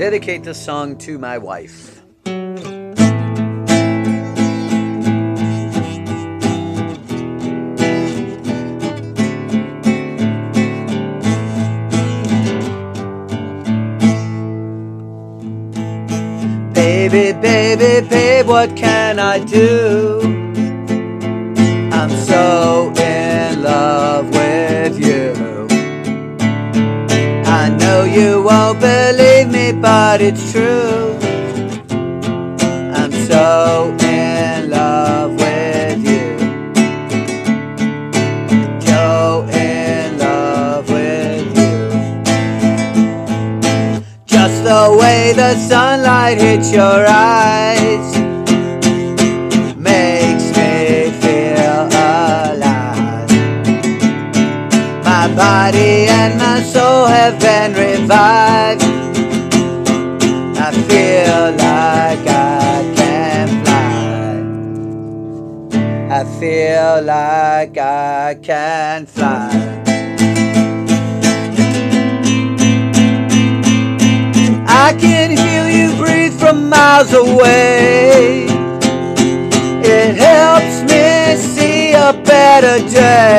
dedicate this song to my wife. Baby, baby, babe, what can I do? But it's true. I'm so in love with you. So in love with you. Just the way the sunlight hits your eyes like I can fly. I feel like I can fly. I can feel you breathe from miles away. It helps me see a better day.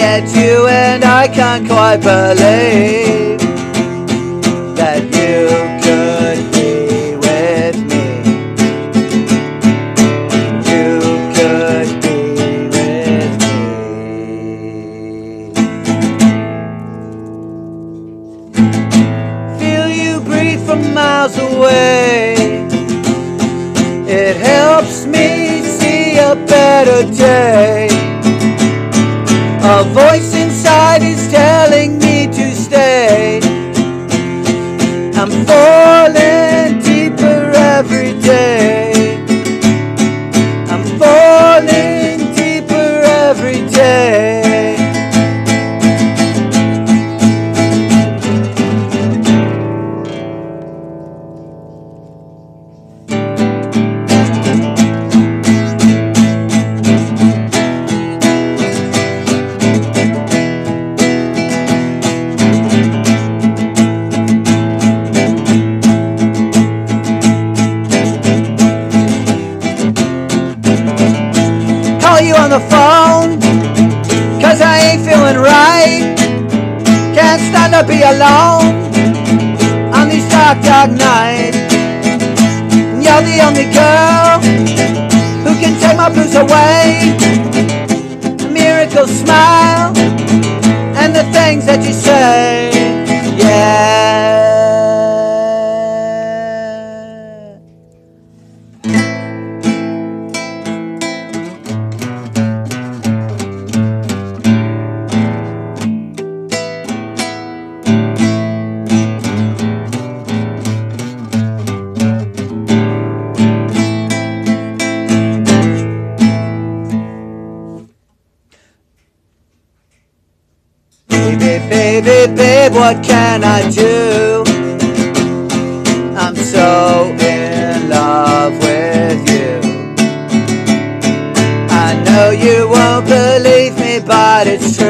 At you and I can't quite believe that you could be with me. You could be with me. Feel you breathe from miles away. It helps me see a better day. On the phone, cause I ain't feeling right. Can't stand to be alone on these dark, dark nights. You're the only girl who can take my blues away. A miracle smile and the things that you say. Yeah. Baby, babe, what can I do? I'm so in love with you. I know you won't believe me, but it's true.